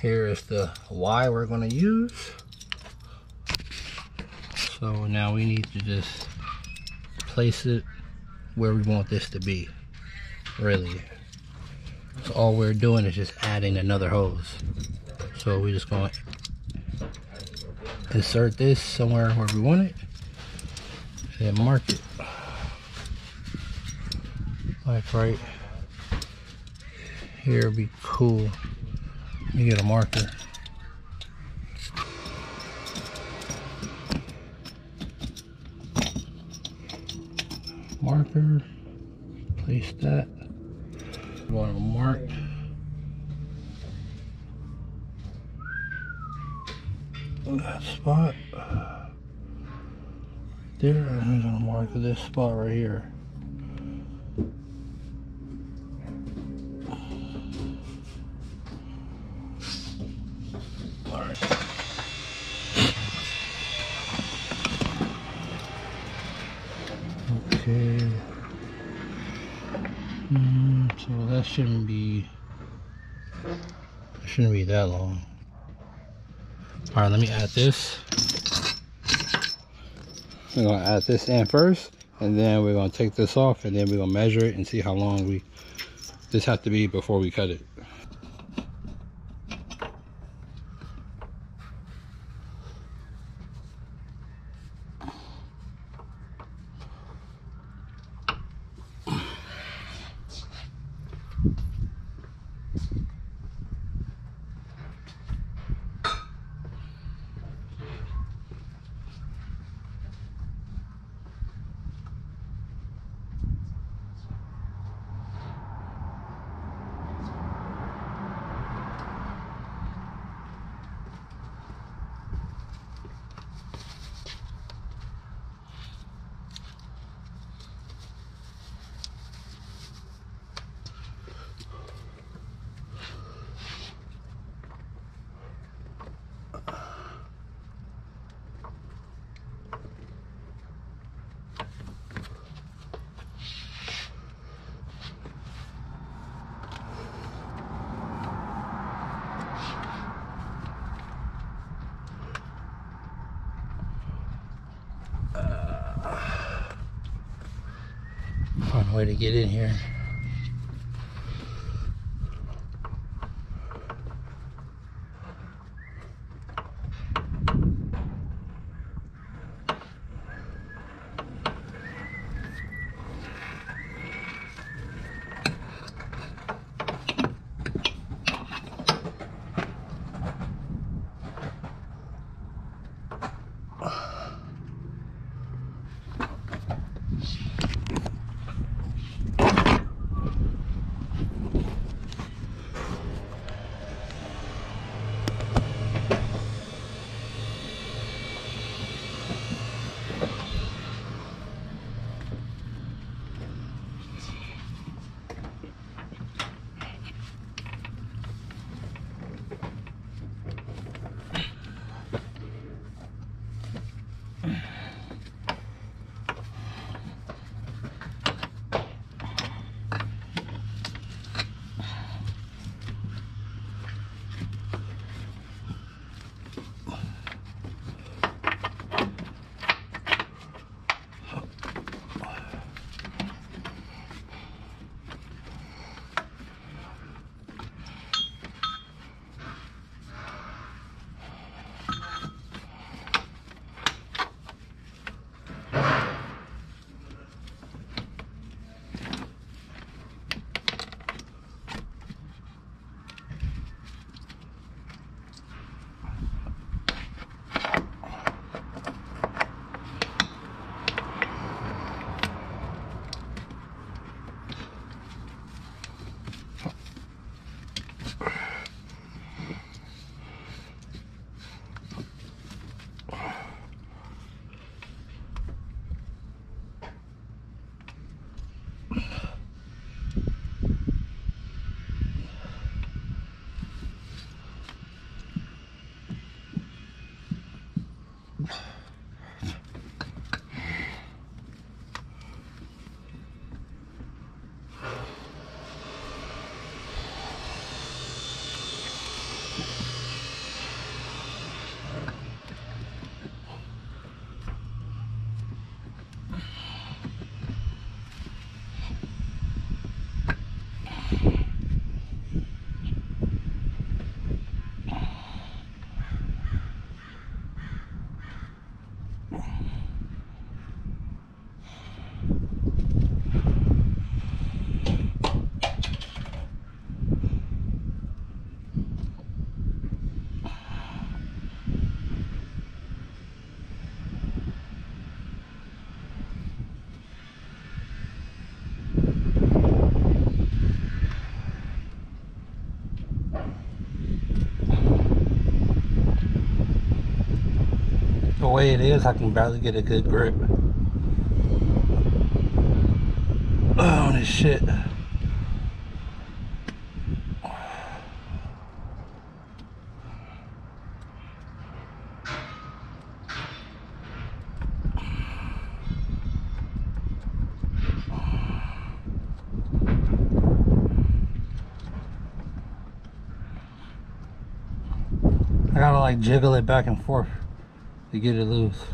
Here is the Y we're going to use. So now we need to just place it where we want this to be, really. So all we're doing is just adding another hose. So we're just going to insert this somewhere where we want it and mark it. Like right here would be cool. Me get a marker. Marker, place that. You Want to mark. That spot there. I'm gonna mark this spot right here. Shouldn't be shouldn't be that long. All right, let me add this. We're gonna add this in first, and then we're gonna take this off, and then we're gonna measure it and see how long we this have to be before we cut it. Find a way to get in here. The way it is, I can barely get a good grip. Oh, this shit. I gotta like jiggle it back and forth to get it loose.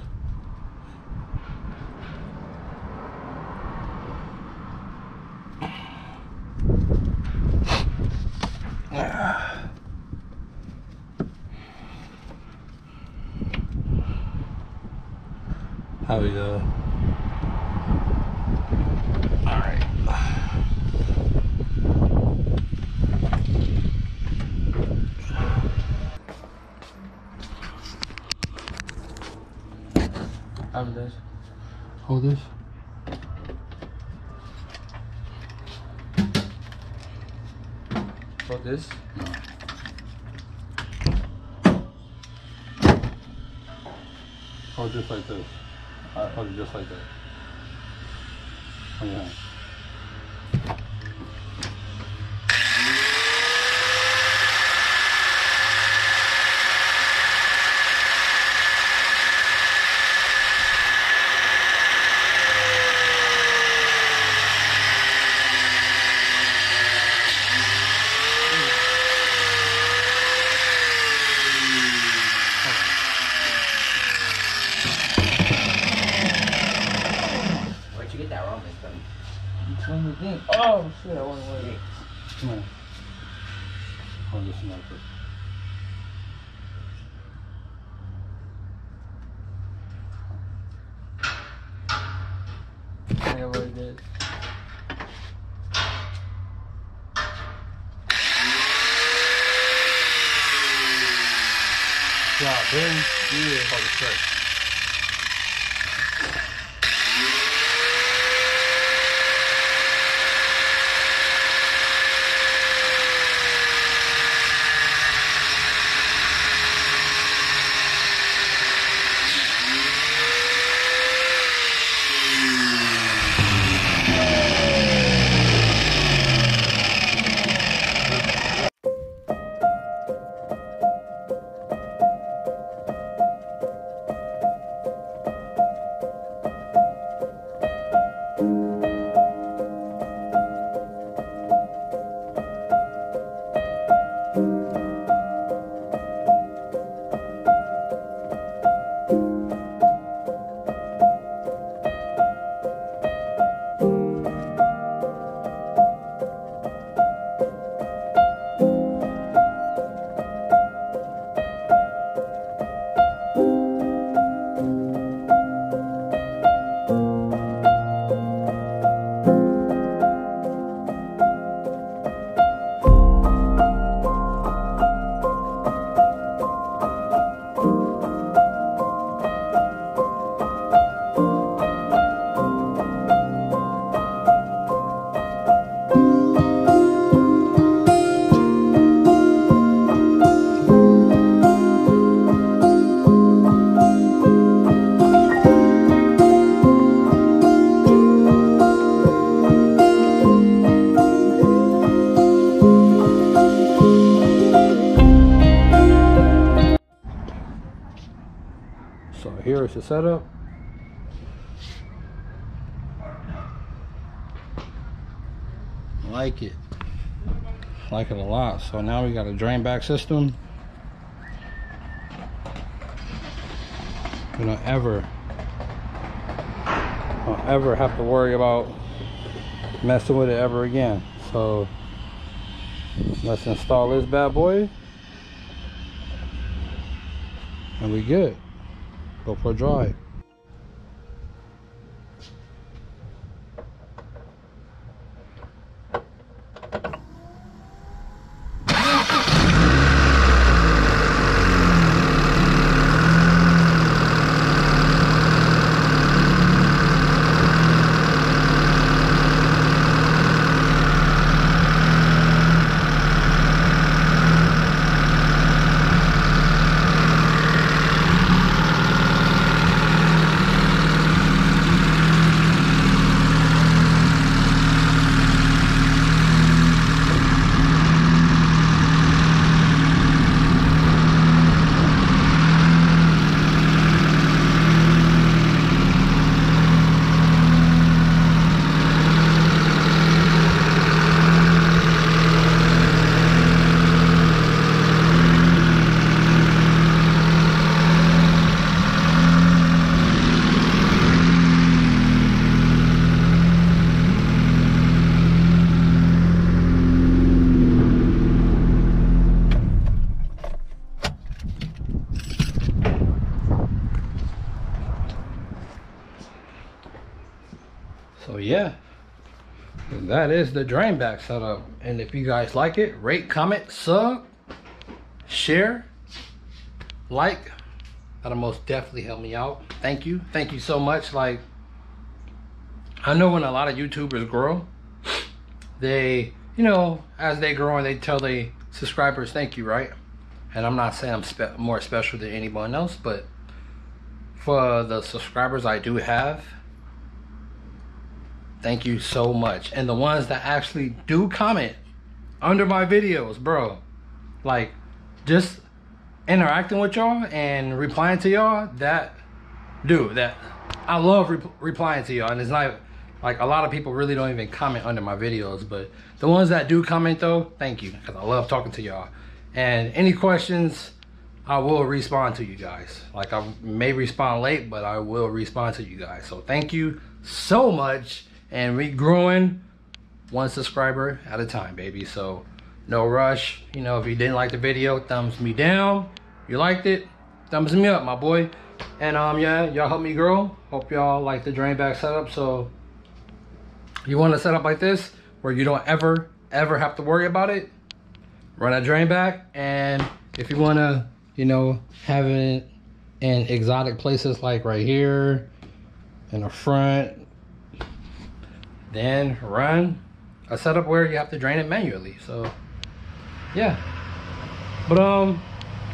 How we go? All right. Have this. Hold this. Hold this. Hold just like this. Hold it just like that. On your It's on the. Oh shit! I want to wait. Come on. Hold this like this. I know what it is. Yeah, is the setup. Like it. Like it a lot. So now we got a drain back system. We don't ever, don't ever have to worry about messing with it ever again. So let's install this bad boy. And we good. Go for a drive. That is the drain back setup. And if you guys like it, rate, comment, sub, share, like. That'll most definitely help me out. Thank you. Thank you so much. Like, I know when a lot of YouTubers grow, they, you know, as they grow and they tell their subscribers thank you, right? And I'm not saying I'm spe more special than anyone else, but for the subscribers I do have, thank you so much. And the ones that actually do comment under my videos, bro, like, just interacting with y'all and replying to y'all, that, dude, that, I love re replying to y'all. And it's not, like, a lot of people really don't even comment under my videos. But the ones that do comment, though, thank you. Because I love talking to y'all. And any questions, I will respond to you guys. Like, I may respond late, but I will respond to you guys. So thank you so much. And we growing one subscriber at a time, baby. So no rush. You know, if you didn't like the video, thumbs me down. You liked it, thumbs me up, my boy. And um, yeah, y'all help me grow. Hope y'all like the drain back setup. So you want a setup like this where you don't ever, ever have to worry about it. Run a drain back. And if you want to, you know, have it in exotic places like right here in the front, then run a setup where you have to drain it manually. So yeah. But um,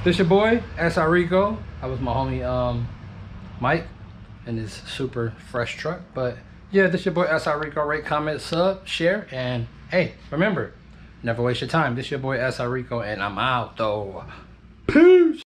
this your boy SR Rico. That was my homie um Mike in his super fresh truck. But yeah, this your boy SR Rico. Rate, comment, sub, share, and hey, remember, never waste your time. This your boy SR Rico, and I'm out though. Peace.